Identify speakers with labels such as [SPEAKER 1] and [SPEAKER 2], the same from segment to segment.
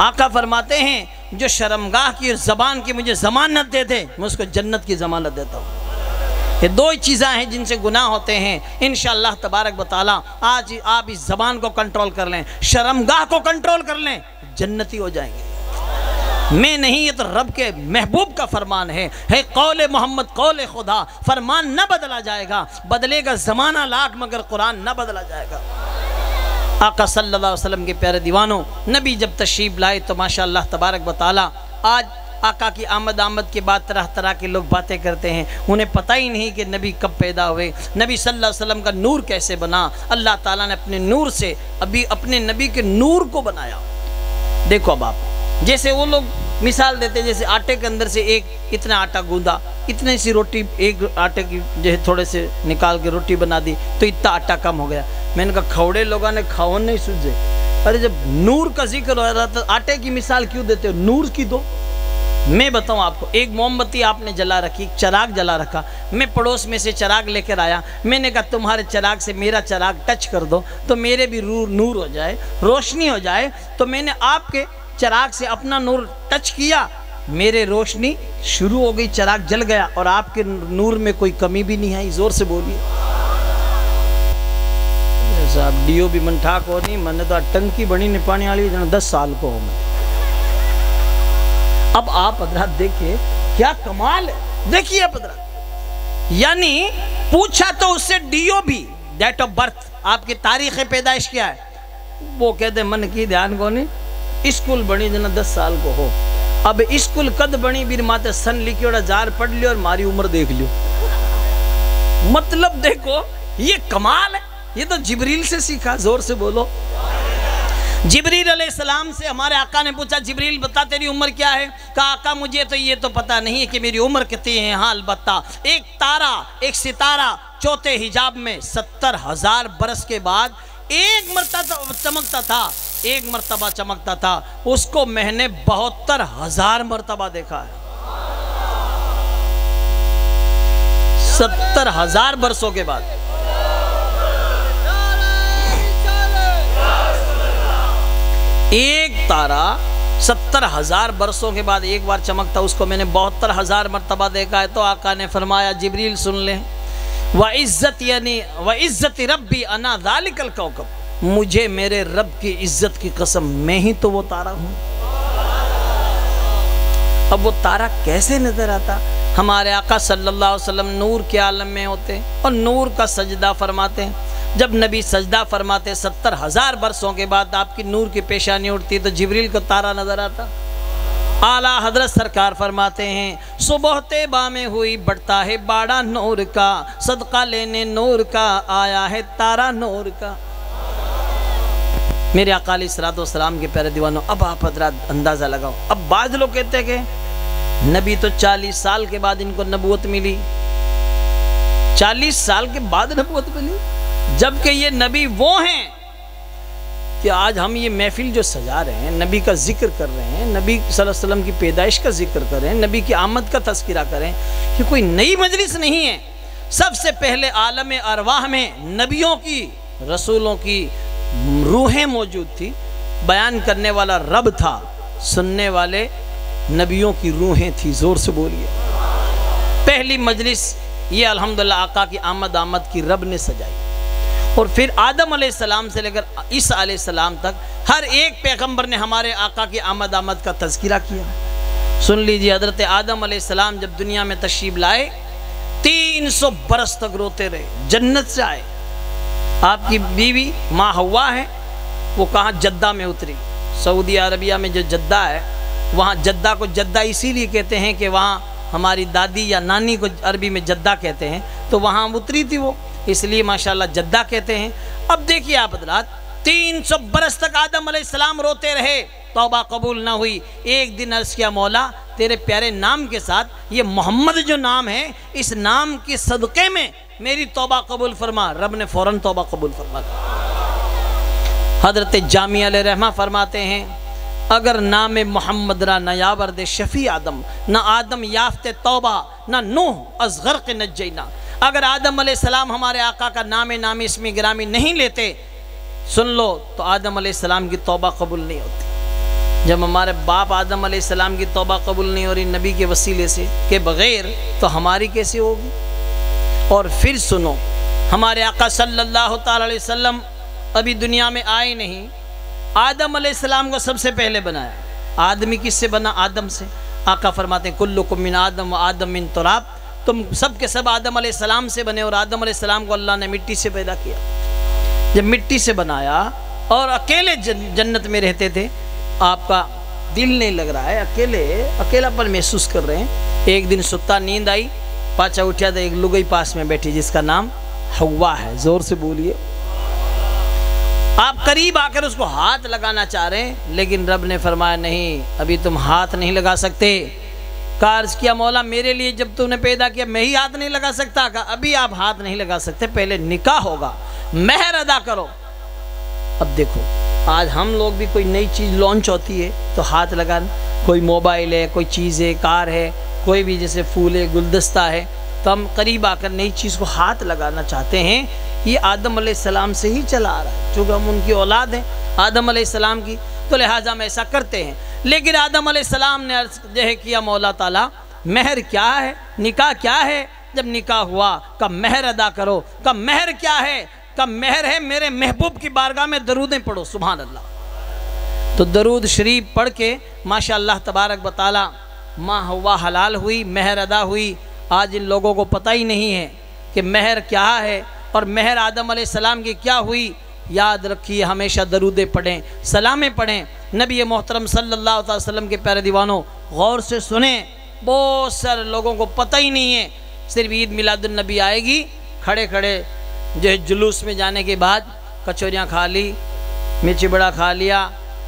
[SPEAKER 1] आका फरमाते हैं, जो शर्मगाह की ज़बान की मुझे ज़मानत दे दे मैं उसको जन्नत की ज़मानत देता हूँ। ये दो ही चीज़ें हैं जिनसे गुनाह होते हैं। इन तबारक बताला आज आप इस ज़बान को कंट्रोल कर लें, शर्मगाह को कंट्रोल कर लें, जन्नती हो जाएँगे। मैं नहीं, ये तो रब के महबूब का फरमान है। है कौल मोहम्मद, कौल खुदा, फरमान न बदला जाएगा। बदलेगा ज़माना लाख, मगर कुरान न बदला जाएगा। आका सल्लल्लाहु अलैहि वसल्लम के प्यारे दीवानों, नबी जब तशरीफ़ लाए तो माशा तबारक बताला आज आका की आमद आमद के बाद तरह तरह के लोग बातें करते हैं। उन्हें पता ही नहीं कि नबी कब पैदा हुए। नबी सल्लल्लाहु अलैहि वसल्लम का नूर कैसे बना? अल्लाह ताला ने अपने नूर से, अभी अपने नबी के नूर को बनाया। देखो अब आप, जैसे वो लोग मिसाल देते जैसे आटे के अंदर से एक इतना आटा गूंदा, इतनी सी रोटी, एक आटे की जो है थोड़े से निकाल के रोटी बना दी तो इतना आटा कम हो गया। मैंने कहा, खौड़े लोगों ने खाओ नहीं सूझे। अरे जब नूर का ज़िक्र हो रहा था, आटे की मिसाल क्यों देते हो? नूर की दो। मैं बताऊँ आपको, एक मोमबत्ती आपने जला रखी चराग जला रखा। मैं पड़ोस में से चराग लेकर आया। मैंने कहा, तुम्हारे चराग से मेरा चराग टच कर दो तो मेरे भी नूर नूर हो जाए, रोशनी हो जाए। तो मैंने आपके चराग से अपना नूर टच किया, मेरे रोशनी शुरू हो गई, चराग जल गया और आपके नूर में कोई कमी भी नहीं आई, ज़ोर से बोलिए। साहब डीओ भी मन ठाक हो नहीं, मैंने तो टंकी बनी नहीं पानी वाली दस साल को हो मैं। अब आप हज़रत देखिए, क्या कमाल देखिए आप यानी पूछा तो उससे डीओ भी डेट ऑफ़ बर्थ आपकी तारीख पैदाइश क्या है? वो कहते मन की ध्यान को नहीं स्कूल बनी जना दस साल को हो। अब स्कूल कद बनी बीर माते सन लिखी और जार पढ़ लियो और मारी उम्र देख लियो। मतलब देखो, ये कमाल है। ये तो जिबरील से सीखा, ज़ोर से बोलो। जिबरील सलाम से हमारे आका ने पूछा, जिबरील बता, तेरी उम्र क्या है? कहा, आका, मुझे तो ये तो पता नहीं है कि मेरी उम्र कितनी है। हाल बता एक तारा, एक सितारा, चौथे हिजाब में सत्तर हज़ार बरस के बाद एक मरतबा चमकता था, एक मरतबा चमकता था। उसको मैंने बहत्तर हज़ार मरतबा देखा है। सत्तर हज़ार बरसों के बाद। एक तारा सत्तर हज़ार बरसों के बाद एक बार चमकता, उसको मैंने बहत्तर हज़ार मरतबा देखा है। तो आका ने फरमाया, जिबरील सुन ले। व इज़्ज़त यानी व इज़्ज़त रबी अना दालिकल कौकब। मुझे मेरे रब की इज़्ज़त की कसम, मैं ही तो वो तारा हूँ। अब वो तारा कैसे नज़र आता? हमारे आका सल्लल्लाहु अलैहि वसल्लम नूर के आलम में होते और नूर का सजदा फरमाते। हैं जब नबी सजदा फरमाते, सत्तर हज़ार बरसों के बाद आपकी नूर की पेशानी उठती तो जिबरील को तारा नज़र आता। आला हज़रत सरकार फरमाते हैं, सुबह तेबा में हुई, बढ़ता है बाड़ा नूर का, सदका लेने नूर का, आया है तारा नूर का। मेरे अकाली सलाम के प्यारे दीवानों, अब आप हजरात अंदाज़ा लगाओ। अब बाद लोग कहते हैं नबी तो चालीस साल के बाद इनको नबूत मिली। चालीस साल के बाद नबूत मिली। जबकि ये नबी वो हैं कि आज हम ये महफिल जो सजा रहे हैं, नबी का ज़िक्र कर रहे हैं, नबी वसल्लम की पैदाइश का ज़िक्र कर रहे हैं, नबी की आमद का तस्करा करें ये कोई नई मजलिस नहीं है। सबसे पहले आलम अरवाह में नबियों की, रसूलों की रूहें मौजूद थी। बयान करने वाला रब था, सुनने वाले नबियों की रूहें थी, ज़ोर से बोलिए। पहली मजलिस ये अल्हम्दुलिल्लाह आका की आमद आमद की रब ने सजाई। और फिर आदम सलाम से लेकर इस सलाम तक हर एक पैगंबर ने हमारे आका की आमद आमद का तस्करा किया। सुन लीजिए, हज़रत आदम सलाम जब दुनिया में तशीब लाए, तीन सौ बरस तक रोते रहे, जन्नत से आए। आपकी बीवी माँ हवा है, वो कहाँ जद्दा में उतरी? सऊदी अरबिया में जो जद्दा है, वहाँ जद्दा को जद्दा इसीलिए कहते हैं कि वहाँ हमारी दादी या नानी को अरबी में जद्दा कहते हैं तो वहाँ उतरी थी वो। इसलिए माशाल्लाह जद्दा कहते हैं। अब देखिए आप हजरात, तीन सौ बरस तक आदम सलाम रोते रहे, तौबा कबूल ना हुई। एक दिन अर्ज़ किया, मौला, तेरे प्यारे नाम के साथ, ये मोहम्मद जो नाम है, इस नाम के सदक़े में मेरी तौबा कबूल फरमा। रब ने फ़ौरन तौबा कबूल फरमा हज़रत जामिया रहमा फरमाते हैं, अगर नाम मोहम्मद रा नयावर दे शफ़ी आदम, ना आदम याफ्ते तौबा, न नूह असगर के नजैना अगर आदम सलाम हमारे आका का नाम नाम इसमें ग्रामी नहीं लेते, सुन लो तो आदम सलाम की तौबा कबूल नहीं होती। जब हमारे बाप आदम सलाम की तौबा कबूल नहीं हो रही नबी के वसीले से, के बग़ैर तो हमारी कैसे होगी? और फिर सुनो, हमारे आका सल्लल्लाहु अलैहि वसल्लम अभी दुनिया में आए नहीं, आदम सलाम को सबसे पहले बनाया। आदमी किससे बना? आदम से। आका फरमाते हैं कुल्लु मिन आदम व आदम मिन तुराब तुम सब के सब आदम सलाम से बने और आदम सलाम को अल्लाह ने मिट्टी से पैदा किया। जब मिट्टी से बनाया और अकेले जन्नत में रहते थे, आपका दिल नहीं लग रहा है, अकेले, अकेलापन महसूस कर रहे हैं। एक दिन सुत्ता नींद आई पाचा उठा तो एक लुगई पास में बैठी जिसका नाम हवा है। ज़ोर से बोलिए। आप करीब आकर उसको हाथ लगाना चाह रहे हैं, लेकिन रब ने फरमाया, नहीं, अभी तुम हाथ नहीं लगा सकते। कार्ज किया, मौला मेरे लिए जब तुमने पैदा किया, मैं ही हाथ नहीं लगा सकता का अभी आप हाथ नहीं लगा सकते, पहले निकाह होगा, मेहर अदा करो। अब देखो, आज हम लोग भी कोई नई चीज़ लॉन्च होती है तो हाथ लगा कोई मोबाइल है, कोई चीज़ है, कार है, कोई भी जैसे फूल है, गुलदस्ता है तो हम करीब आकर नई चीज़ को हाथ लगाना चाहते हैं। ये आदम सलाम से ही चला आ रहा है, चूँकि हम उनकी औलाद हैं, आदम सलाम की तो लिहाजा हम ऐसा करते हैं। लेकिन आदम सलाम ने जो है किया, मौला ताला, महर क्या है? निकाह क्या है? जब निकाह हुआ, कब महर अदा करो, कब महर क्या है? कब महर है? मेरे महबूब की बारगाह में दरूदें पढ़ो सुबह अल्लाह तो दरूद शरीफ पढ़ के माशा तबारक बताला माँ हवा हलाल हुई, महर अदा हुई। आज इन लोगों को पता ही नहीं है कि महर क्या है और महर आदम सलाम की क्या हुई। याद रखिए, हमेशा दरूदे पढ़ें, सलामें पढ़ें। नबी मोहतरम सल्लल्लाहु अलैहि वसल्लम के प्यारे दीवानों, गौर से सुने। बहुत सारे लोगों को पता ही नहीं है, सिर्फ़ ईद मिलादुलनबी आएगी खड़े खड़े जो है जुलूस में जाने के बाद कचौरियाँ खा ली, मिर्ची बड़ा खा लिया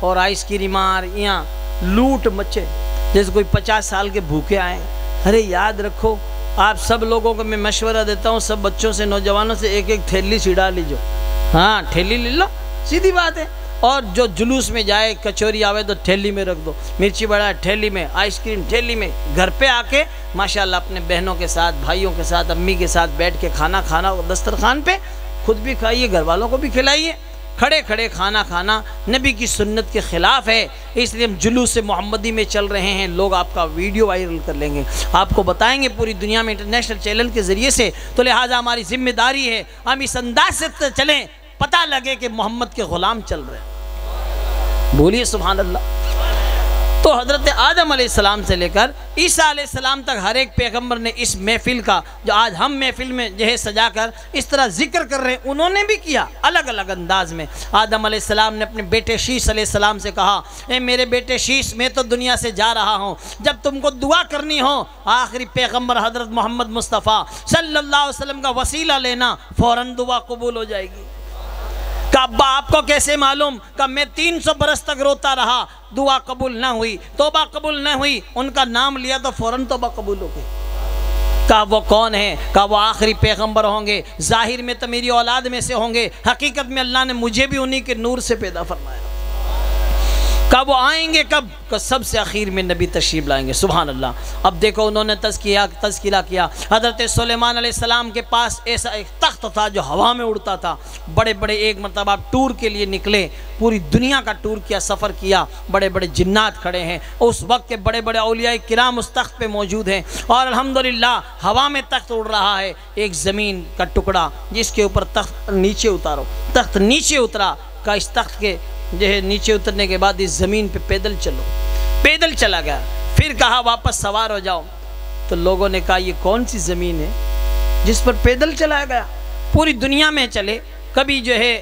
[SPEAKER 1] और आइसक्रीम यहाँ लूट मचे। जैसे कोई पचास साल के भूखे आए। अरे याद रखो, आप सब लोगों को मैं मशवरा देता हूँ, सब बच्चों से, नौजवानों से एक एक थैली छिड़ा लीजो हाँ ठेली ले लो, सीधी बात है। और जो जुलूस में जाए, कचौरी आवे तो ठेली में रख दो। मिर्ची बड़ा ठेली में, आइसक्रीम ठेली में, घर पे आके, माशाल्लाह अपने बहनों के साथ, भाइयों के साथ, अम्मी के साथ बैठ के खाना खाना दस्तरखान पे खुद भी खाइए घर वालों को भी खिलाइए। खड़े खड़े खाना खाना नबी की सुन्नत के ख़िलाफ़ है, इसलिए हम जुलूस मोहम्मदी में चल रहे हैं। लोग आपका वीडियो वायरल कर लेंगे। आपको बताएँगे पूरी दुनिया में इंटरनेशनल चैनल के ज़रिए से तो लिहाजा हमारी ज़िम्मेदारी है, हम इस अंदाज से चलें, पता लगे कि मोहम्मद के ग़ुलाम चल रहे हैं। बोलिए सुबहान अल्लाह। तो हज़रत आदम सलाम से लेकर ईसा सलाम तक हर एक पैगंबर ने इस महफिल का, जो आज हम महफिल में जो है सजा कर इस तरह ज़िक्र कर रहे हैं, उन्होंने भी किया अलग अलग अंदाज में। आदम सलाम ने अपने बेटे शीश सलाम से कहा, ए मेरे बेटे शीश, मैं तो दुनिया से जा रहा हूँ। जब तुमको दुआ करनी हो, आखिरी पैगंबर हज़रत मोहम्मद मुस्तफ़ा सल्ला अलैहि वसल्लम का वसीला लेना फ़ौर दुआ कबूल हो जाएगी। कब्बा आपको कैसे मालूम? कब मैं तीन सौ बरस तक रोता रहा, दुआ कबूल ना हुई, तोबा कबूल ना हुई, उनका नाम लिया तो फ़ौरन तोबा कबूल हो गई का वो कौन है? का वो आखिरी पैगंबर होंगे? ज़ाहिर में तो मेरी औलाद में से होंगे। हकीकत में अल्लाह ने मुझे भी उन्हीं के नूर से पैदा फरमाया। कब आएँगे, कब? सबसे आखिर में नबी तशरीफ़ लाएँगे। सुबह अल्लाह अब देखो उन्होंने तस्किया तस्किला किया। हज़रत सलेमान सलाम के पास ऐसा एक तख्त था जो हवा में उड़ता था। बड़े बड़े एक मतलब आप टूर के लिए निकले, पूरी दुनिया का टूर किया, सफ़र किया बड़े बड़े जिन्नात खड़े हैं। उस वक्त के बड़े बड़े अलिया किराम उस तख्त पर मौजूद हैं। और अल्हम्दुलिल्लाह, हवा में तख्त उड़ रहा है, एक ज़मीन का टुकड़ा, जिसके ऊपर तख्त नीचे उतारो। तख्त नीचे उतरा, का इस तख्त के जो है नीचे उतरने के बाद इस ज़मीन पे पैदल चलो। पैदल चला गया। फिर कहा, वापस सवार हो जाओ। तो लोगों ने कहा, ये कौन सी ज़मीन है जिस पर पैदल चलाया गया? पूरी दुनिया में चले। कभी जो है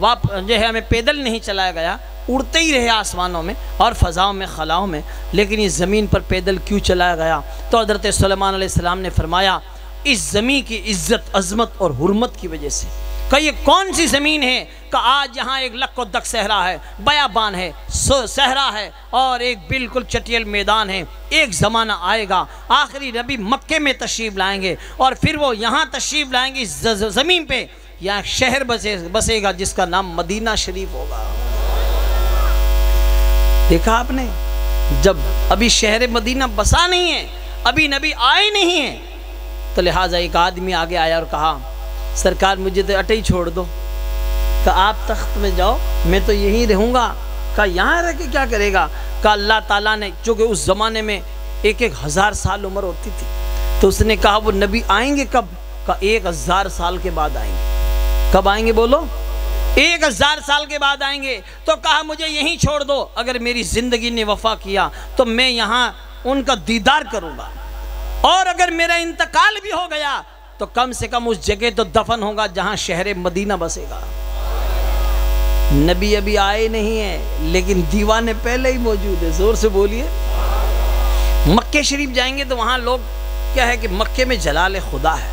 [SPEAKER 1] वाप, जो है हमें पैदल नहीं चलाया गया। उड़ते ही रहे आसमानों में और फ़जाओं में, खलाओं में। लेकिन इस ज़मीन पर पैदल क्यों चलाया गया? तो हज़रत सलमान ने फरमाया, इस ज़मीन की इज़्ज़त, अजमत और हरमत की वजह से। का ये कौन सी ज़मीन है का आज यहाँ एक लक्को दक सहरा है, बयाबान है सहरा है और एक बिल्कुल चटियल मैदान है। एक ज़माना आएगा, आखिरी रबी मक्के में तशरीफ़ लाएँगे और फिर वो यहाँ तशरीफ़ लाएँगे ज़मीन पे। यहाँ शहर बसे, बसेगा जिसका नाम मदीना शरीफ होगा। देखा आपने? जब अभी शहर मदीना बसा नहीं है, अभी नबी आए नहीं है तो लिहाजा एक आदमी आगे आया और कहा, सरकार मुझे तो अटे ही छोड़ दो। तो आप तख्त में जाओ, मैं तो यहीं रहूँगा। कहा, यहाँ रह के क्या करेगा? का अल्लाह ताला ने, चूँकि उस ज़माने में एक एक हज़ार साल उम्र होती थी तो उसने कहा, वो नबी आएँगे कब? का एक हज़ार साल के बाद आएँगे। कब आएँगे बोलो? एक हज़ार साल के बाद आएँगे। तो कहा, मुझे यहीं छोड़ दो, अगर मेरी ज़िंदगी ने वफा किया तो मैं यहाँ उनका दीदार करूँगा। और अगर मेरा इंतकाल भी हो गया तो कम से कम उस जगह तो दफन होगा, जहाँ शहर मदीना बसेगा। नबी अभी आए नहीं है, लेकिन दीवाने पहले ही मौजूद है। ज़ोर से बोलिए। मक्के शरीफ जाएँगे तो वहाँ लोग क्या है कि मक्के में जलाल खुदा है।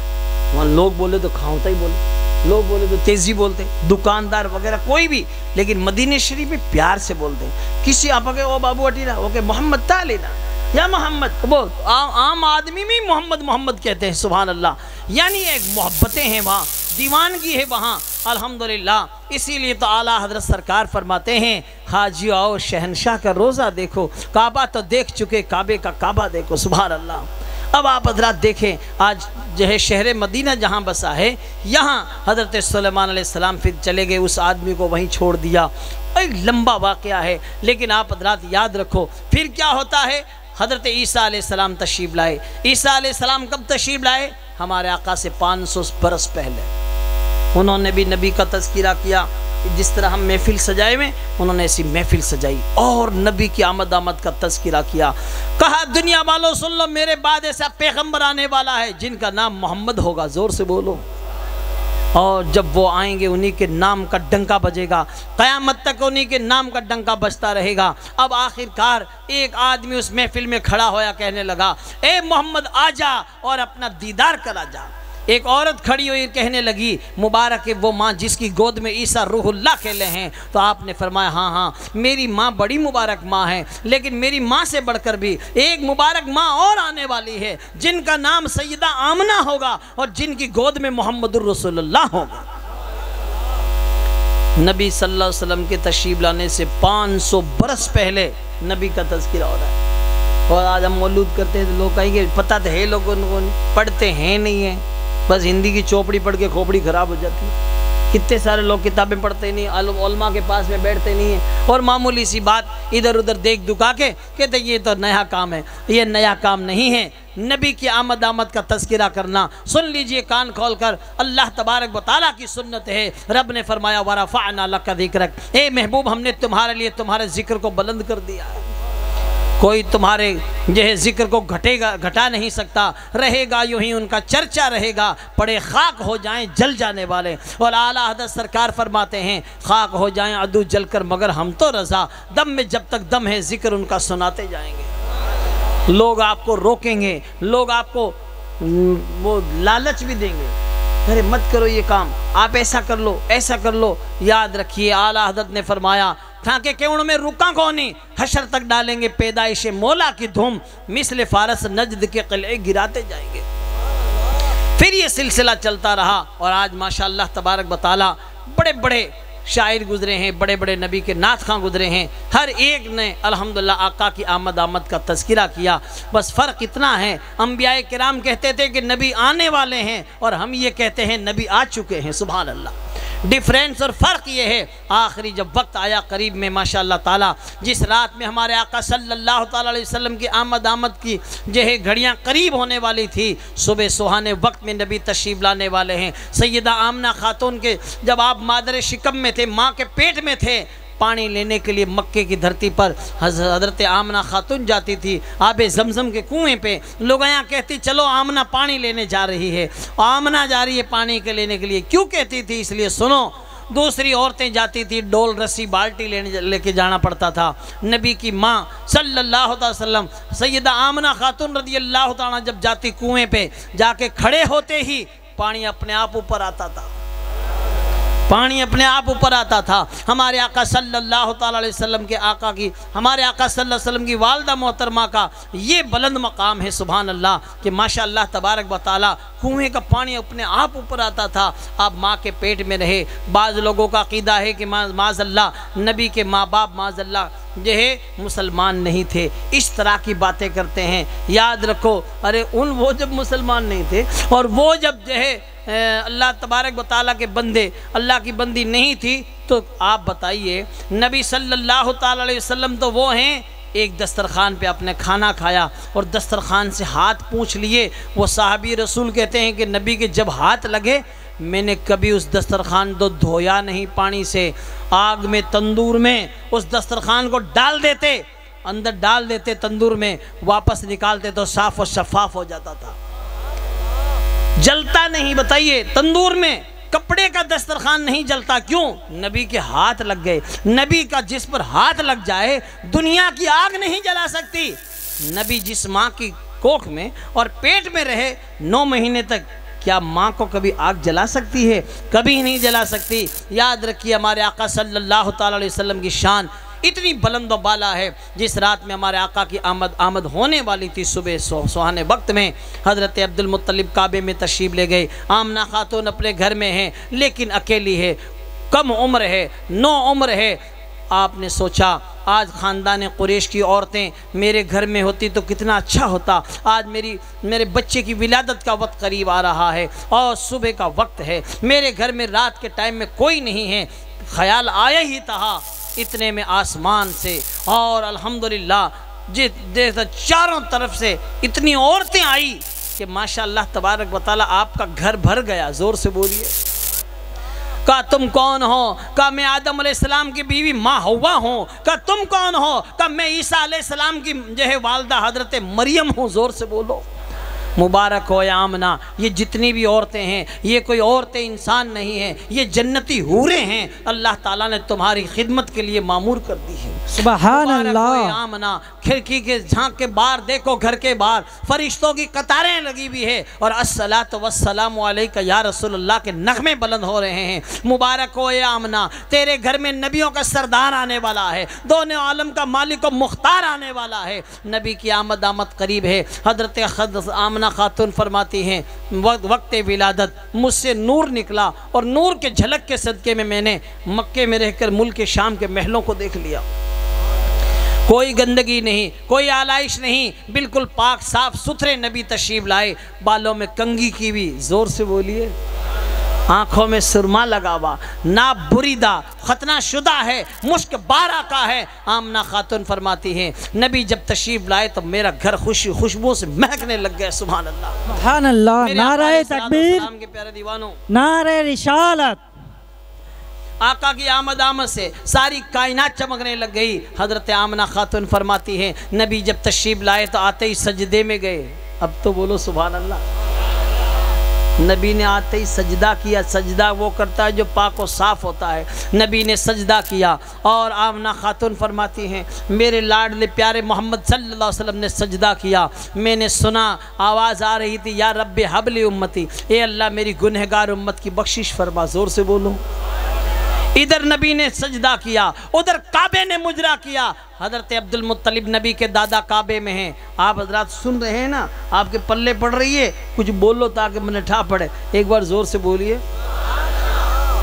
[SPEAKER 1] वहाँ लोग बोले तो खाऊता ही बोले। लोग बोले तो तेज़ी बोलते दुकानदार वगैरह कोई भी, लेकिन मदीने शरीफ में प्यार से बोलते किसी आप ओ बाबू अटीना ओके मोहम्मद, ता लेना। या मोहम्मद? वो आम आदमी भी मोहम्मद मोहम्मद कहते हैं सुबह अल्लाह यानी एक मोहब्बतें हैं वहाँ, दीवानगी है वहाँ, अल्हम्दुलिल्लाह। इसीलिए तो आला हज़रत सरकार फरमाते हैं, हाजी आओ, शहनशाह का रोज़ा देखो, काबा तो देख चुके, काबे का काबा देखो सुबह अल्लाह अब आप हजरात देखें, आज जो है शहर मदीना जहाँ बसा है, यहाँ हज़रत सलेमान सलाम फिर चले गए, उस आदमी को वहीं छोड़ दिया। एक लंबा वाक़ है, लेकिन आप हजरात याद रखो, फिर क्या होता है? हज़रत ईसा सलाम तशीफ लाए। ईसा सलाम कब तशीफ लाए? हमारे आका से 500 बरस पहले। उन्होंने भी नबी का तस्करा किया जिस तरह हम महफिल सजाए हुए, उन्होंने ऐसी महफिल सजाई और नबी की आमद आमद का तस्करा किया। कहा, दुनिया वालों, सुन लो, मेरे बाद ऐसा पैगंबर आने वाला है जिनका नाम मोहम्मद होगा। ज़ोर से बोलो। और जब वो आएँगे, उन्हीं के नाम का डंका बजेगा। क़यामत तक उन्हीं के नाम का डंका बजता रहेगा। अब आखिरकार एक आदमी उस महफिल में खड़ा होया कहने लगा, ए मोहम्मद, आ जा और अपना दीदार करा जा। एक औरत खड़ी हुई कहने लगी, मुबारक है वो माँ जिसकी गोद में ईसा रूहुल्ला खेले हैं। तो आपने फरमाया हाँ हाँ मेरी माँ बड़ी मुबारक माँ है, लेकिन मेरी माँ से बढ़कर भी एक मुबारक माँ और आने वाली है, जिनका नाम सैदा आमना होगा और जिनकी गोद में मोहम्मद रसोल्ला होगा। नबी सल्लल्लाहु अलैहि वसल्लम के तशीब लाने से 500 बरस पहले नबी का तस्करा हो रहा है। और आज हम मौलूद करते हैं तो लोग कहेंगे, पता तो है लोगों को, पढ़ते हैं नहीं है। बस हिंदी की चौपड़ी पढ़ के खोपड़ी खराब हो जाती है। कितने सारे लोग किताबें पढ़ते नहीं अलमा के पास में बैठते नहीं हैं। और मामूली सी बात इधर उधर देख दुका के कहते ये तो नया काम है, ये नया काम नहीं है। नबी की आमद आमद का तस्करा करना, सुन लीजिए कान खोल कर अल्लाह तबारक बताला की सुन्नत है। रब ने फरमाया वारा फ़ाना का ज़िक्र ए महबूब, हमने तुम्हारे लिए तुम्हारे ज़िक्र को बुलंद कर दिया है। कोई तुम्हारे यह ज़िक्र को घटेगा, घटा नहीं सकता। रहेगा यूँ ही उनका चर्चा रहेगा। पड़े खाक हो जाएँ जल जाने वाले। और आला हदत सरकार फरमाते हैं, खाक हो जाएँ अदू जल कर मगर हम तो रज़ा। दम में जब तक दम है ज़िक्र उनका सुनाते जाएँगे। लोग आपको रोकेंगे, लोग आपको वो लालच भी देंगे। अरे मत करो ये काम। आप ऐसा कर लो, ऐसा कर लो। याद रखिए, आला हदत ने फरमाया था कि में रुका कौनी। हशर तक डालेंगे पैदाइश मोला की धूम। मिसल फारस नजद के किले गिराते जाएँगे। फिर ये सिलसिला चलता रहा और आज माशाल्लाह तबारक बताला बड़े बड़े शायर गुजरे हैं बड़े बड़े नबी के नाथ खां गुजरे हैं। हर एक ने अल्हम्दुलिल्लाह आका की आमद आमद का तस्करा किया। बस फ़र्क इतना है अम्बिया कराम कहते थे कि नबी आने वाले हैं और हम ये कहते हैं नबी आ चुके हैं सुबह अल्लाह डिफरेंस और फ़र्क ये है। आखिरी जब वक्त आया करीब में माशा ताला, जिस रात में हमारे आका सल्लल्लाहु अलैहि वसल्लम की आमद आमद की जो है घड़ियाँ करीब होने वाली थी, सुबह सुहाने वक्त में नबी तशीब लाने वाले हैं। सैदा आमना खातून के जब आप मादर शिकम में थे, माँ के पेट में थे पानी लेने के लिए मक्के की धरती पर हज़रत आमना खातून जाती थी, आब जमजम के कुएँ पे। लोग यहाँ कहती, चलो आमना पानी लेने जा रही है। आमना जा रही है पानी के लेने के लिए। क्यों कहती थी? इसलिए सुनो, दूसरी औरतें जाती थी, डोल रस्सी बाल्टी लेने लेके जाना पड़ता था। नबी की माँ सल्लल्लाहु अलैहि वसल्लम सैदा आमना खातून रदी अल्लाह जब जाती कुएँ पे, जाके खड़े होते ही पानी अपने आप ऊपर आता था। पानी अपने आप ऊपर आता था। हमारे आका सल्लल्लाहु अलैहि वसल्लम के आका की, हमारे आका सल्लल्लाहु अलैहि वसल्लम की वालदा मोहतरमा का, ये बुलंद मकाम है सुबहान अल्लाह कि माशा अल्लाह तबारक बताला कुएँ का पानी अपने आप ऊपर आता था। आप माँ के पेट में रहे, बाज़ लोगों का अकीदा है कि माजल्ला नबी के माँ बाप माजल्ला जो है, मुसलमान नहीं थे। इस तरह की बातें करते हैं। याद रखो, अरे उन वो जब मुसलमान नहीं थे और वो जब जो है अल्लाह तबारक बताला के बंदे, अल्लाह की बंदी नहीं थी तो आप बताइए, नबी सल्लल्लाहु अलैहि वसल्लम तो वो हैं, एक दस्तरखान पे आपने खाना खाया और दस्तरखान से हाथ पूछ लिए, वो साहबी रसूल कहते हैं कि नबी के जब हाथ लगे, मैंने कभी उस दस्तरखान को धोया नहीं पानी से, आग में, तंदूर में, उस दस्तरखान को डाल देते, अंदर डाल देते तंदूर में, वापस निकालते तो साफ़ और शफाफ हो जाता था। जलता नहीं, बताइए, तंदूर में कपड़े का दस्तरखान नहीं जलता क्यों? नबी के हाथ लग गए, नबी का जिस पर हाथ लग जाए, दुनिया की आग नहीं जला सकती। नबी जिस माँ की कोख में और पेट में रहे, नौ महीने तक क्या माँ को कभी आग जला सकती है? कभी नहीं जला सकती। याद रखिए हमारे आका सल्लल्लाहु अलैहि वसल्लम की शान इतनी बुलंद बाला है जिस रात में हमारे आका की आमद आमद होने वाली थी सुबह सो, सुहाने वक्त में हज़रत अब्दुल मुत्तलिब काबे में तशरीफ़ ले गए। आमना खातून अपने घर में हैं लेकिन अकेली है कम उम्र है नो उम्र है। आपने सोचा आज ख़ानदान कुरेश की औरतें मेरे घर में होती तो कितना अच्छा होता। आज मेरी मेरे बच्चे की विलादत का वक्त करीब आ रहा है और सुबह का वक्त है। मेरे घर में रात के टाइम में कोई नहीं है। ख्याल आया ही था इतने में आसमान से और अल्हम्दुलिल्लाह जिस देख चारों तरफ़ से इतनी औरतें आई कि माशाल्लाह तबारक बताला आपका घर भर गया। ज़ोर से बोलिए। का तुम कौन हो? का मैं आदम सलाम की बीवी माँ हुआ हूँ। का तुम कौन हो? का मैं ईसा सलाम की जो है वालदा हज़रत मरियम हूँ। ज़ोर से बोलो। मुबारक हो आमना ये जितनी भी औरतें हैं ये कोई औरतें इंसान नहीं हैं ये जन्नती हूरे हैं अल्लाह ताला ने तुम्हारी खिदमत के लिए मामूर कर दी है।
[SPEAKER 2] सुबह
[SPEAKER 1] आमना खिड़की के झाँक के बाहर देखो घर के बाहर फरिश्तों की कतारें लगी हुई है और असलात वसलाम या रसोल्ला के नगमे बुलंद हो रहे हैं। मुबारक हो आमना तेरे घर में नबियों का सरदार आने वाला है दोनों आलम का मालिक मुख्तार आने वाला है। नबी की आमद आमद करीब है हज़रत आमना आमना खातून फरमाती हैं। वक्त वक्त विलादत। मुझसे नूर निकला और नूर के झलक के सदक़े में मैंने मक्के में रहकर मुल्क शाम के महलों को देख लिया। कोई गंदगी नहीं, कोई आलाइश नहीं। बिल्कुल पाक साफ़ सुथरे नबी तशरीफ़ लाए। बालों में कंगी की भी, ज़ोर से बोलिए। आँखों में सुरमा लगा हुआ। ना बुरीदा खतना शुदा है मुश्क बारह का है। आमना खातून फरमाती है नबी जब तशरीफ़ लाए तो मेरा घर खुशी खुशबू से महकने लग गया सुबह
[SPEAKER 2] अल्लाह अल्लाह नारे तकबीर।
[SPEAKER 1] के प्यारे दीवानों।
[SPEAKER 2] नारे रिसालत
[SPEAKER 1] आका की आमद आमद से सारी कायनात चमकने लग गई। हज़रत आमना खातून फरमाती है नबी जब तशरीफ़ लाए तो आते ही सजदे में गए। अब तो बोलो सुबह अल्लाह नबी ने आते ही सजदा किया, सजदा वो करता है जो पाक और साफ़ होता है। नबी ने सजदा किया और आमना खातून फरमाती हैं, मेरे लाडले प्यारे मोहम्मद सल्लल्लाहु अलैहि वसल्लम ने सजदा किया। मैंने सुना, आवाज़ आ रही थी, या रब हबली उम्मती, ए अल्लाह मेरी गुनहगार उम्मत की बख्शिश फरमा, ज़ोर से बोलो। इधर नबी ने सजदा किया, उधर काबे ने मुजरा किया। हज़रत अब्दुल मुत्तलिब नबी के दादा काबे में हैं। आप हजरात सुन रहे हैं ना? आपके पल्ले पड़ रही है। कुछ बोलो ताकि मैंने ठा पड़े। एक बार ज़ोर से बोलिए।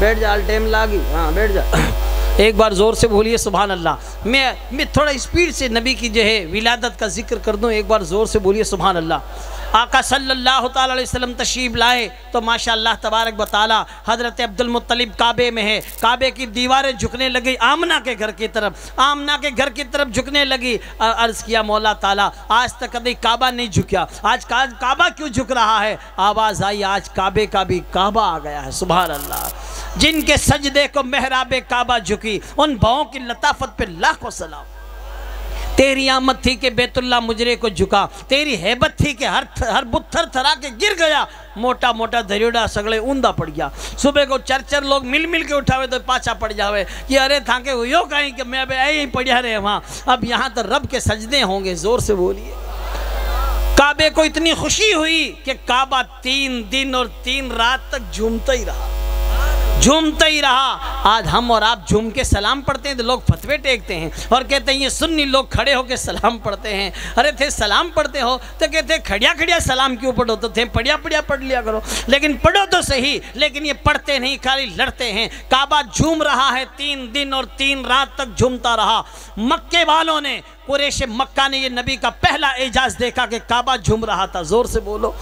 [SPEAKER 1] बैठ जा टाइम लागी। हाँ बैठ जा। एक बार ज़ोर से बोलिए सुबहान अल्लाह मैं मैं थोड़ा स्पीड से नबी की जो है, विलादत का ज़िक्र कर दूँ। एक बार ज़ोर से बोलिए सुबहान अल्लाह आका सल्लल्लाहु अलैहि वसल्लम तशरीफ़ लाए तो माशाल्लाह तबारक बताला हज़रत अब्दुल मुत्तलिब काबे में है। काबे की दीवारें झुकने लगी आमना के घर की तरफ़ आमना के घर की तरफ़ झुकने लगी। अर्ज़ किया मौला ताला आज तक कभी काबा नहीं झुका। आज का, काबा क्यों झुक रहा है? आवाज़ आई आज काबे का भी काबा आ गया है सुबह अल्लाह जिनके सजदे को महराब काबा झुकी उन भावों की लताफत पे लाखों सलाम। तेरी आमद थी कि बेतुल्ला मुजरे को झुका। तेरी हैबत थी कि हर हर बुत्थर थरा के गिर गया। मोटा मोटा दरियोड़ा सगड़े ऊंधा पड़ गया। सुबह को चर चर लोग मिल मिल के उठावे तो पाछा पड़ जावे। कि अरे था के यो कहीं कि मैं अब यहीं पढ़िया रहे वहाँ। अब यहाँ तो रब के सजदे होंगे, ज़ोर से बोलिए। काबे को इतनी खुशी हुई कि काबा तीन दिन और तीन रात तक झूमता ही रहा। झूमता ही रहा। आज हम और आप झूम के सलाम पढ़ते हैं तो लोग फतवे टेकते हैं और कहते हैं, ये सुन्नी लोग खड़े होकर सलाम पढ़ते हैं। अरे, थे सलाम पढ़ते हो तो कहते हैं, खड़िया खड़िया सलाम क्यों पढ़ो? तो थे पढ़िया पढ़िया पढ़ लिया करो। लेकिन पढ़ो तो सही, लेकिन ये पढ़ते नहीं, खाली लड़ते हैं। काबा झूम रहा है, तीन दिन और तीन रात तक झूमता रहा। मक्के वालों ने कुरेश मक्का ने ये नबी का पहला एजाज देखा कि काबा झूम रहा था। ज़ोर से बोलो।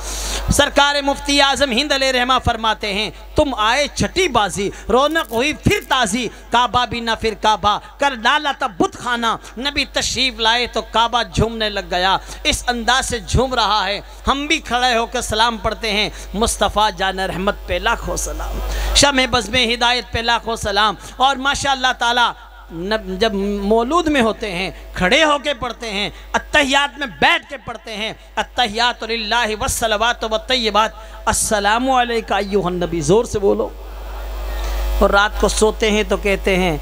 [SPEAKER 1] सरकार मुफ्ती आज़म हिंद अले रहमा फरमाते हैं, तुम आए छठी बाजी रौनक हुई फिर ताजी। काबा भी ना फिर काबा, कर डाला था बुत खाना। नबी तशरीफ़ लाए तो काबा झूमने लग गया। इस अंदाज से झूम रहा है। हम भी खड़े होकर सलाम पढ़ते हैं, मुस्तफ़ा जान रहमत पे लाखों सलाम। शम बज़म हिदायत पे लाखों सलाम। और माशा ताला जब मौलूद में होते हैं, खड़े होके पढ़ते हैं अतहियात में बैठ के पढ़ते हैं अतहियात वसलवात व तय्यबात, अस्सलामु अलैका ज़ोर से बोलो। और रात को सोते हैं तो कहते हैं,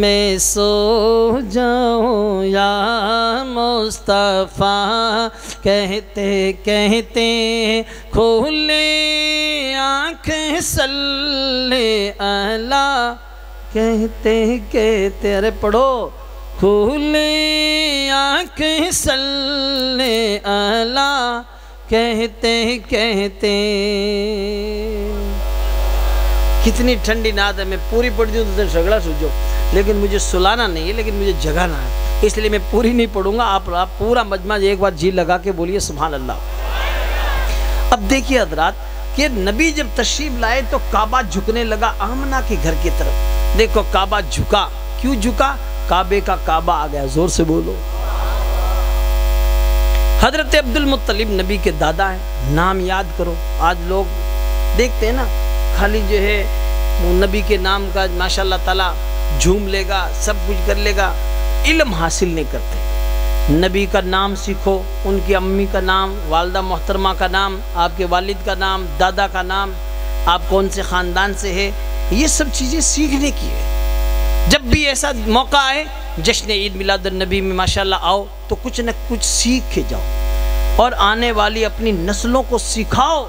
[SPEAKER 1] मैं सो जाऊँ या मुस्तफ़ा। कहते कहते, खोले आँख सल्ले अला। कहते कहते अरे पढ़ो। खुले आँख सल्ले अला कहते कहते कितनी ठंडी नाद है। मैं पूरी पढ़ दूँ तो झगड़ा सूझो। लेकिन मुझे सुलाना नहीं है लेकिन मुझे जगाना है। इसलिए मैं पूरी नहीं पढ़ूँगा। आप, आप पूरा मजमा एक बार जी लगा के बोलिए सुबह अल्लाह। अब देखिए हजरात कि नबी जब तशरीफ़ लाए तो काबा झुकने लगा आमना के घर की तरफ़। देखो, काबा झुका। क्यों झुका? काबे का काबा आ गया, ज़ोर से बोलो। हज़रत अब्दुल मुत्तलिब नबी के दादा हैं, नाम याद करो। आज लोग देखते हैं ना, खाली जो है, वो नबी के नाम का माशाल्लाह ताला झूम लेगा, सब कुछ कर लेगा, इल्म हासिल नहीं करते। नबी का नाम सीखो, उनकी अम्मी का नाम, वालदा मोहतरमा का नाम, आपके वालिद का नाम, दादा का नाम, आप कौन से ख़ानदान से है? ये सब चीज़ें सीखने की है। जब भी ऐसा मौका आए जश्न ईद मिलादुलनबी में माशाल्लाह आओ तो कुछ न कुछ सीख के जाओ और आने वाली अपनी नस्लों को सिखाओ।